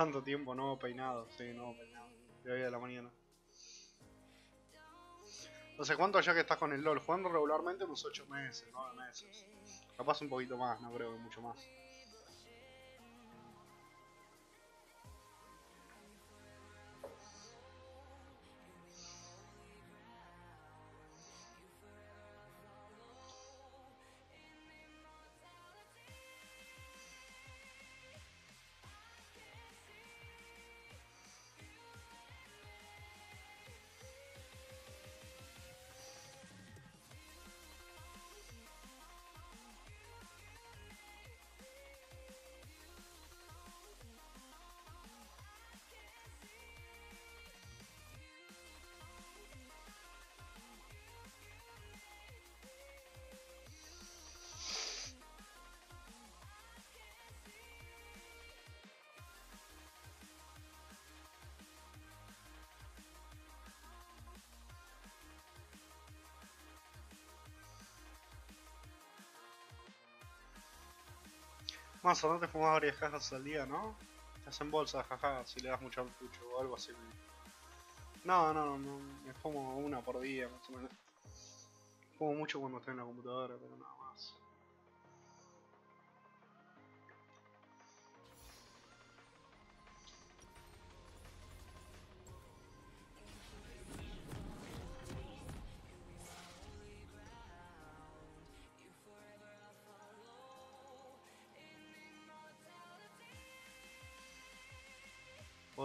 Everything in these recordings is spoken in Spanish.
Tanto tiempo no peinado, sí, no peinado. De hoy de la mañana. No sé cuánto ya que estás con el LOL, jugando regularmente unos 8 meses, 9 meses. Capaz un poquito más, no creo que mucho más. Más o no te fumas varias cajas al día, ¿no? Te hacen bolsas, jaja, si le das mucho pucho o algo así. No, no, no, me fumo una por día, más o menos. Fumo mucho cuando estoy en la computadora, pero nada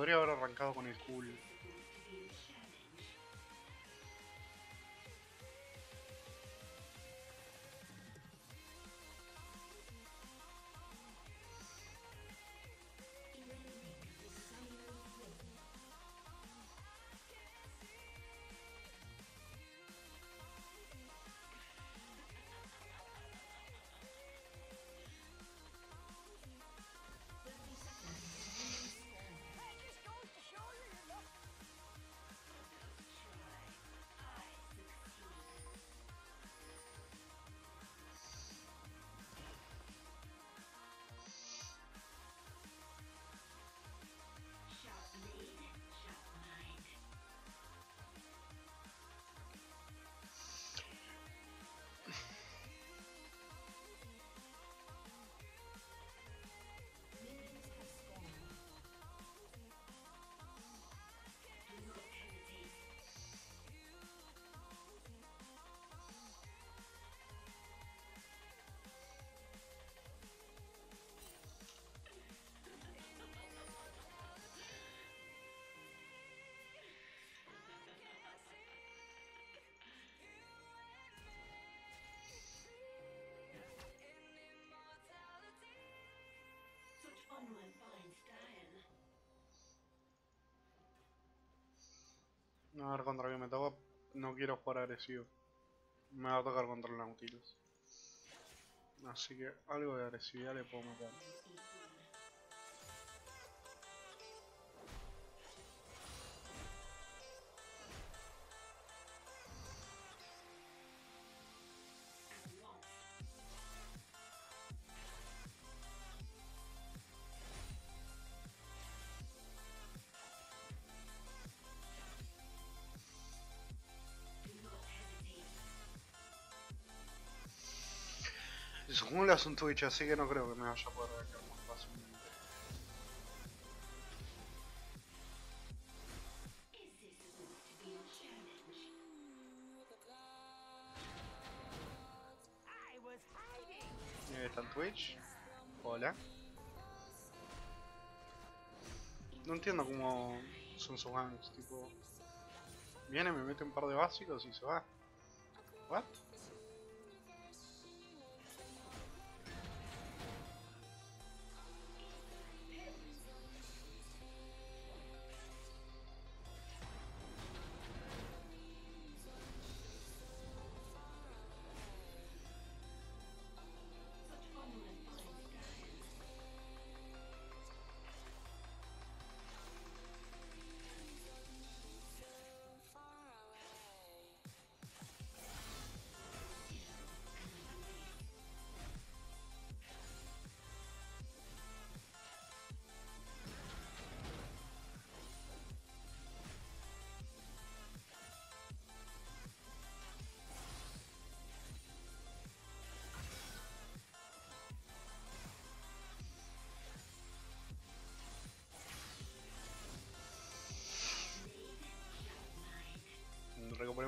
Podría haber arrancado con el cool. A ver contra qué me toca. No quiero jugar agresivo. Me va a tocar contra el Nautilus. Así que algo de agresividad le puedo meter. Su jungla es un Twitch, así que no creo que me vaya a poder quedar más fácilmente. Está en Twitch. Hola. No entiendo cómo son sus gangs, tipo... Viene, me mete un par de básicos y se va. ¿What?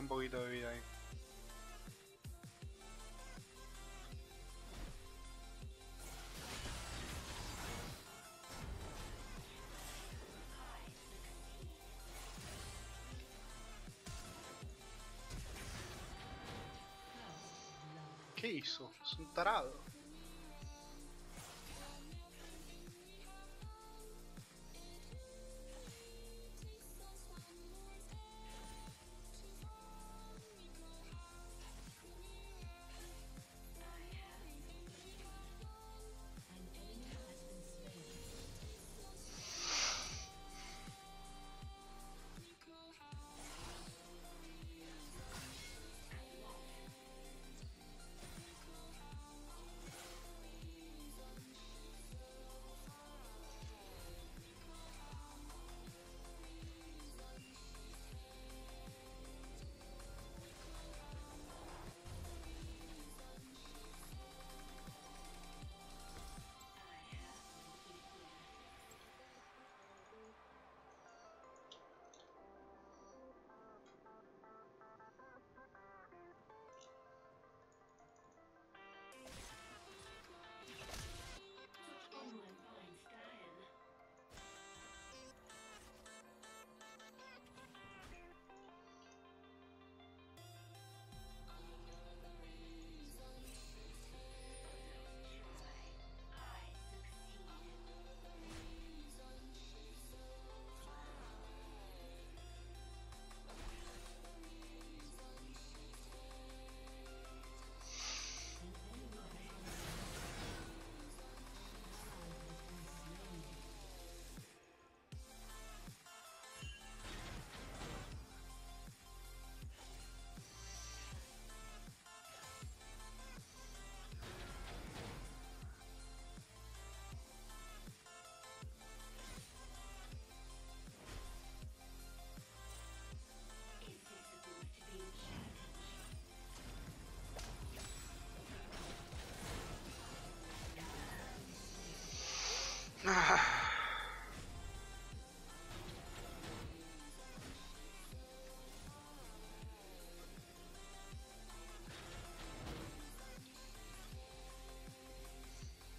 Un poquito de vida ahí. ¿Qué hizo? Es un tarado.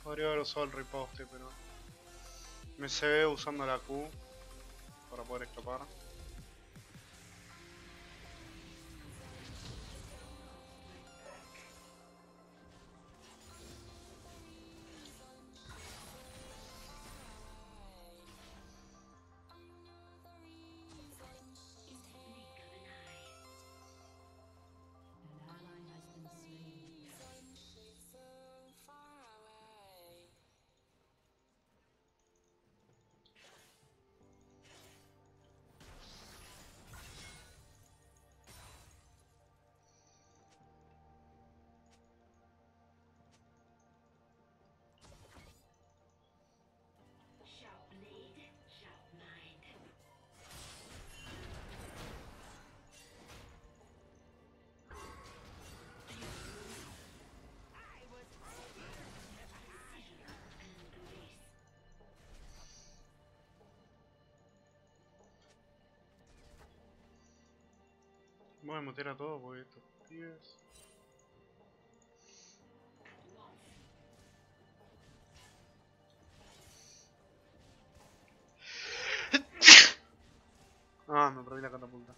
Podría haber usado el riposte, pero me se ve usando la Q para poder escapar. Voy a meter a todo porque estos pibes. Ah, me perdí la catapulta.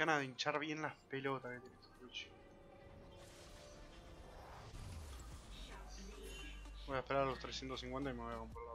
Ganas de hinchar bien las pelotas que tiene este blade. Voy a esperar a los 350 y me voy a comprar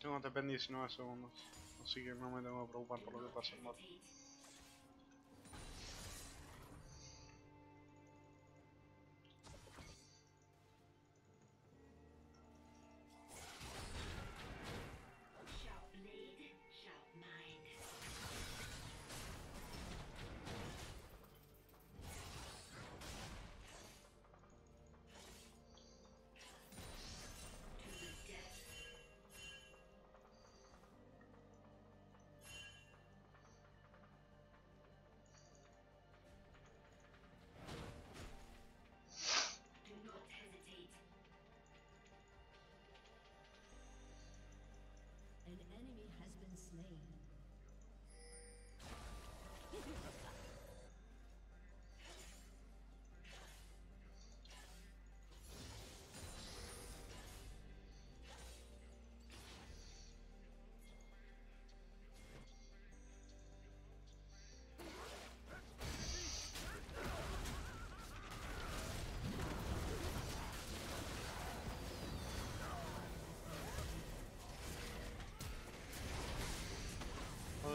Tengo TP en 19 segundos. Así que no me tengo que preocupar por lo que pasa en bot.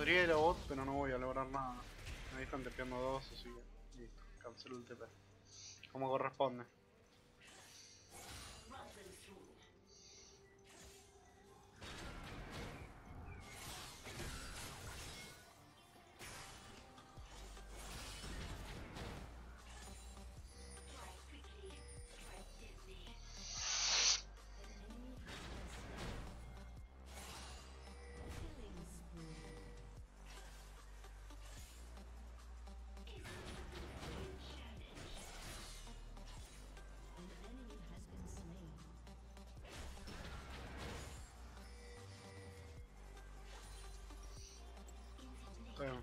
Podría ir a pero no voy a lograr nada. Me están tepeando dos, así que listo, cancelo el TP. Como corresponde.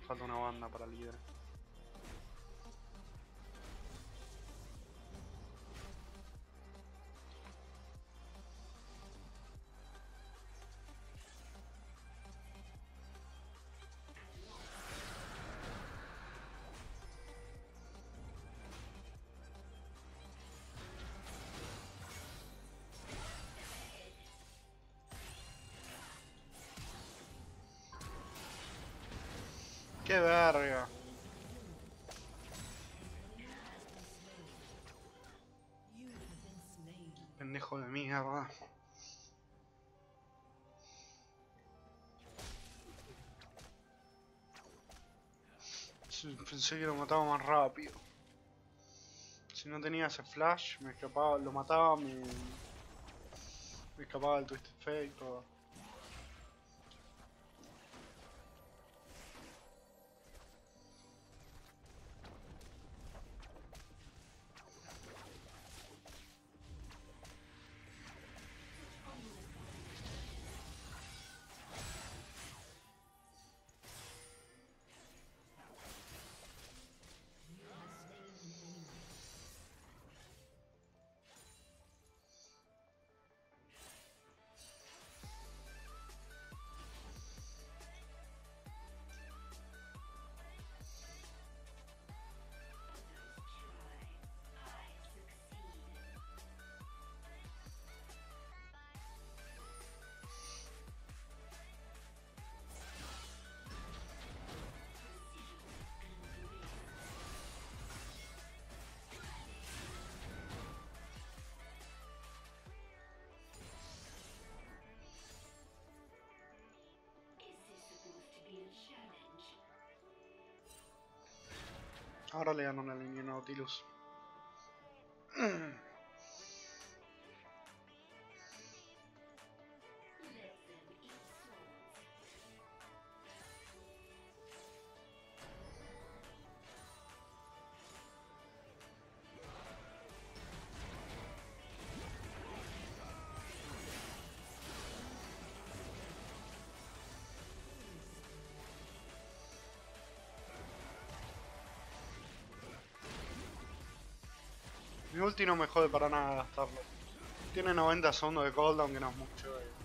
Falta una banda para líder. ¡Qué verga! Pendejo de mierda. Pensé que lo mataba más rápido. Si no tenía ese flash, me escapaba, lo mataba, me, me escapaba el twist effect, todo. Ahora le ganan la línea Nautilus. Mi ulti no me jode para nada gastarlo. Tiene 90 segundos de cooldown que no es mucho. eh.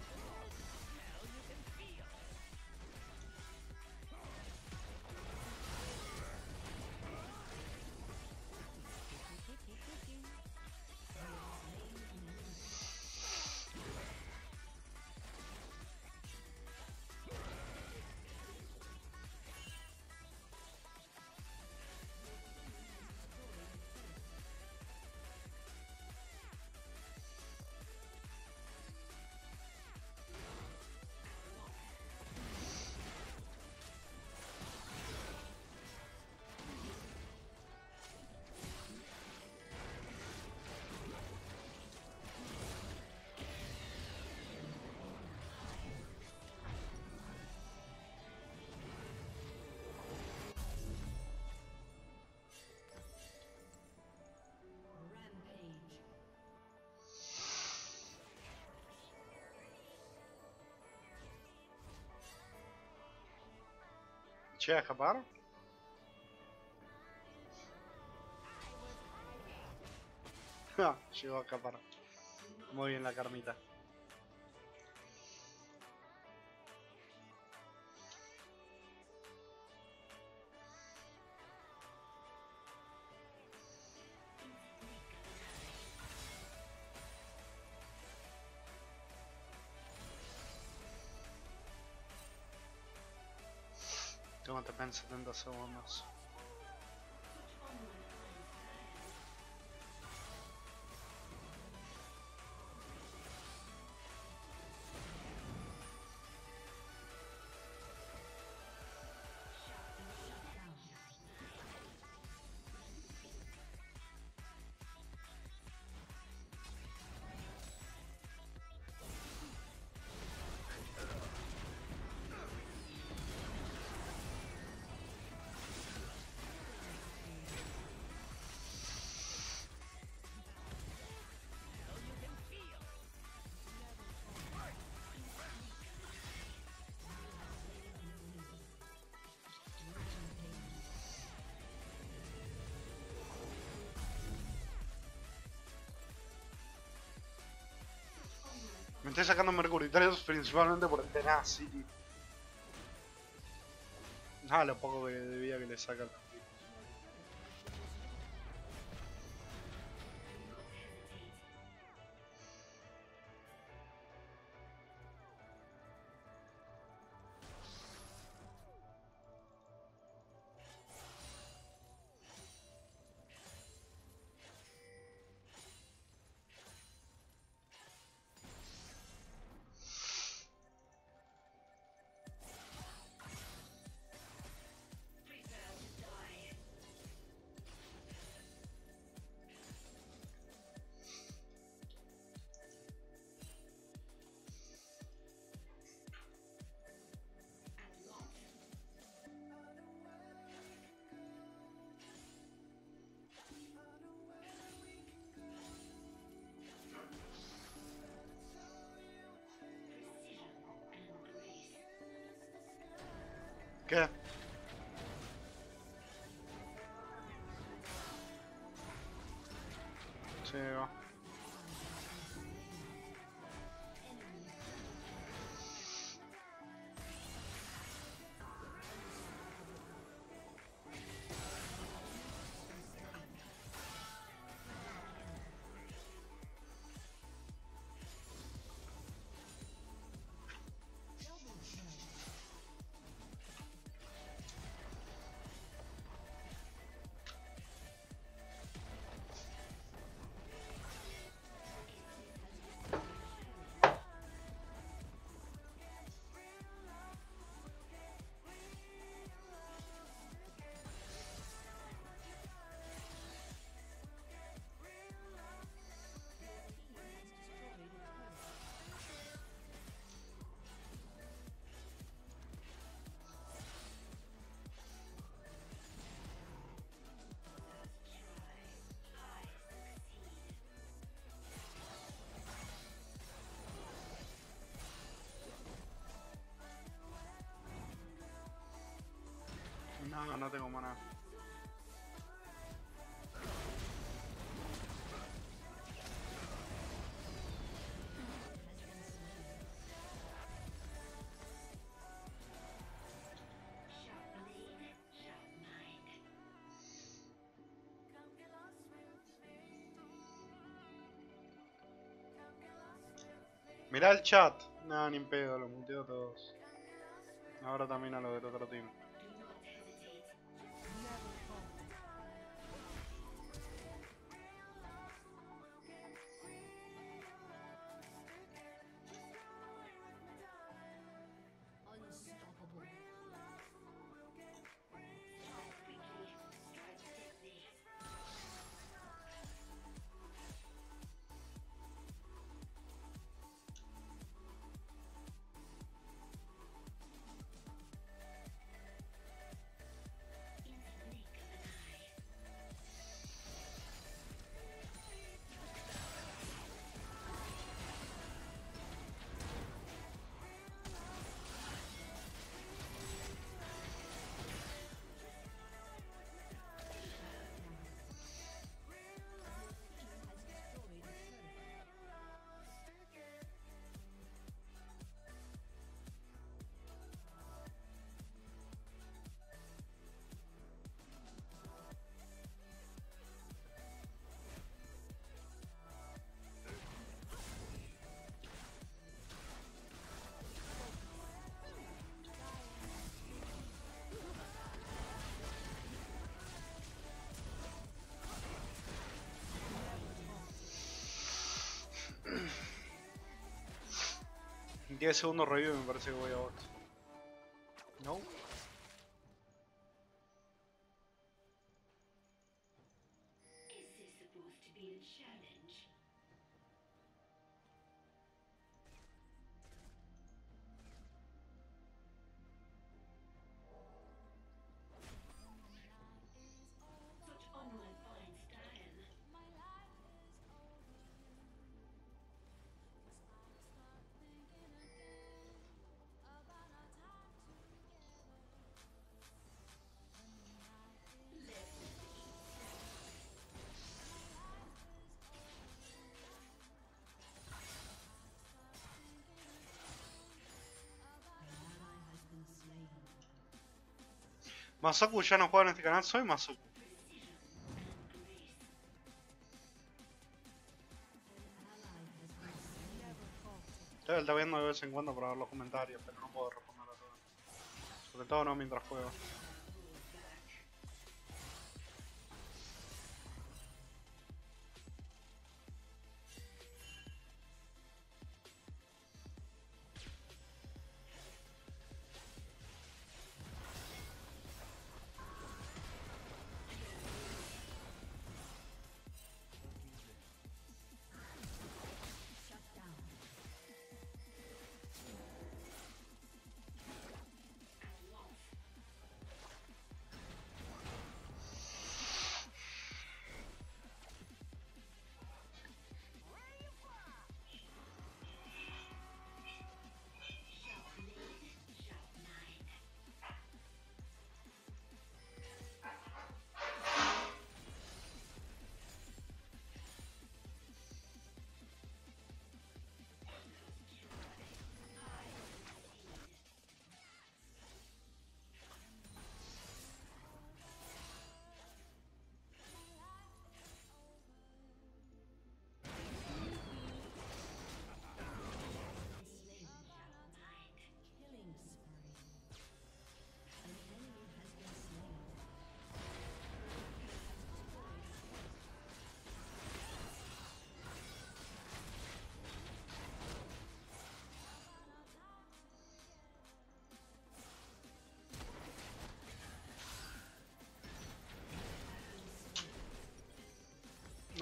¿Llega a escapar? Ja, Llegó a escapar. Muy bien la carmita. Tengo TP en 70 segundos. Me estoy sacando mercuritarios principalmente por el Tenacity. Ah, lo poco que debía que le saca ¿Qué? Sí, no. Mirá el chat. No, ni pedo, lo muteo a todos. Ahora también a los del otro team. 10 segundos revive me parece que voy a bot. No. Masaku ya no juega en este canal, soy Masaku. Estoy está viendo de vez en cuando para ver los comentarios, pero no puedo responder a todos. Sobre todo no mientras juego.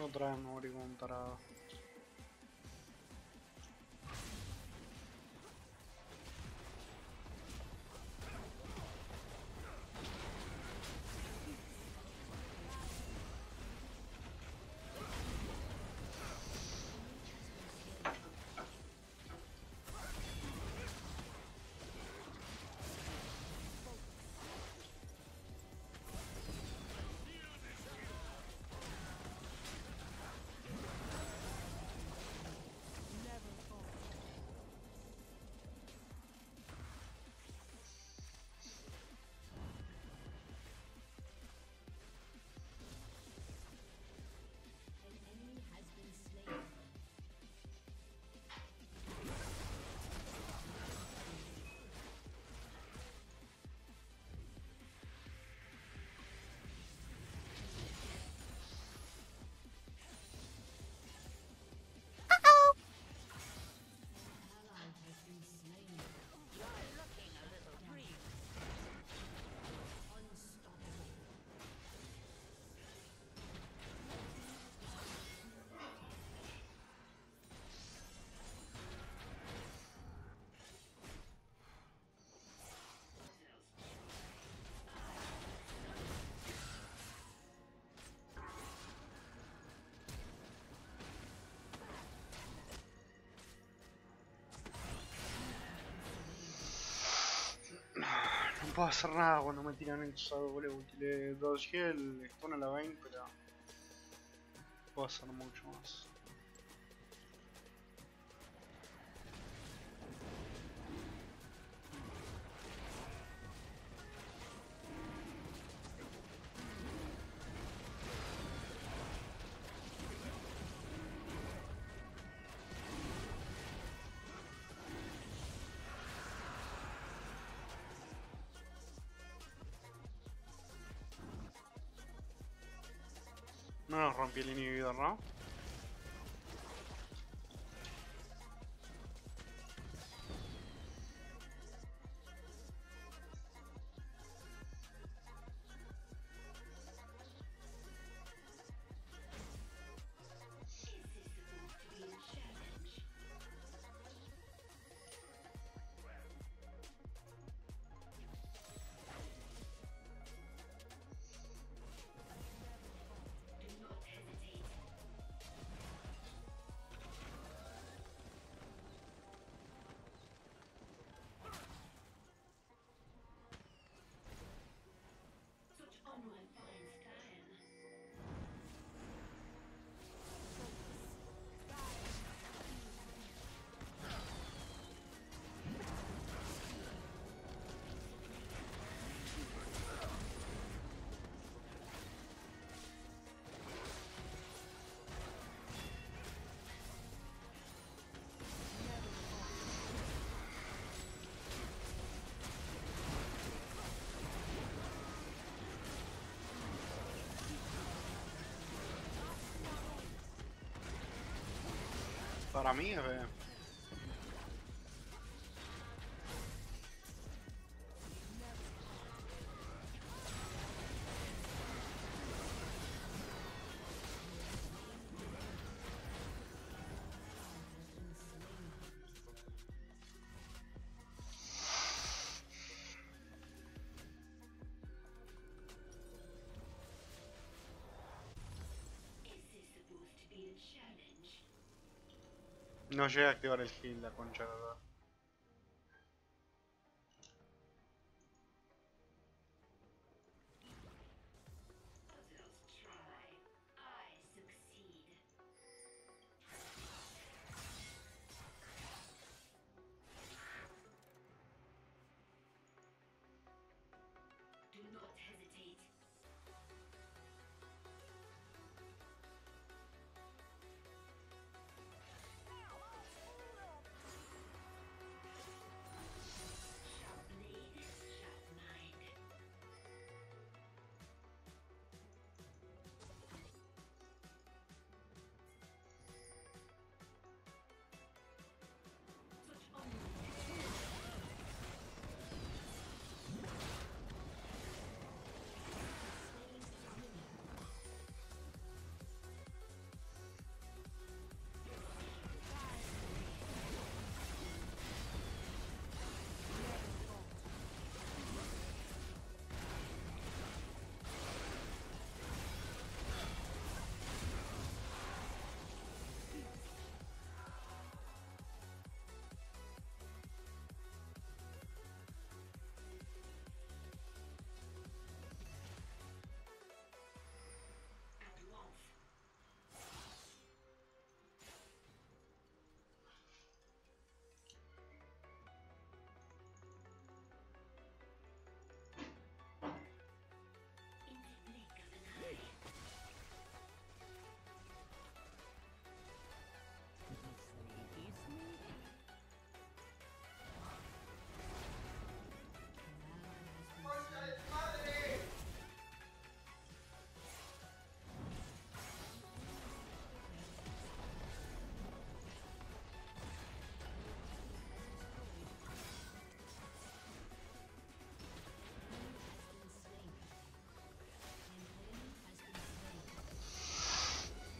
Otra vez me morí. Puedo hacer nada cuando me tiran eso, boludo. Le dodgeé el stun a la Vayne, pero. No puedo hacer mucho más. No nos rompí el inhibidor, ¿no? Para mí No llega a activar el heal, la concha de verdad.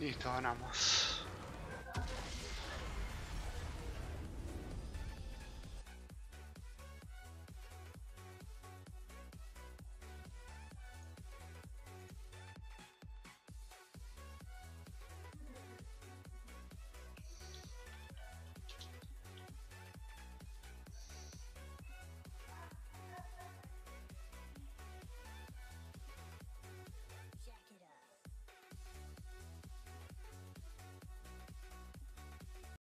Listo, ganamos.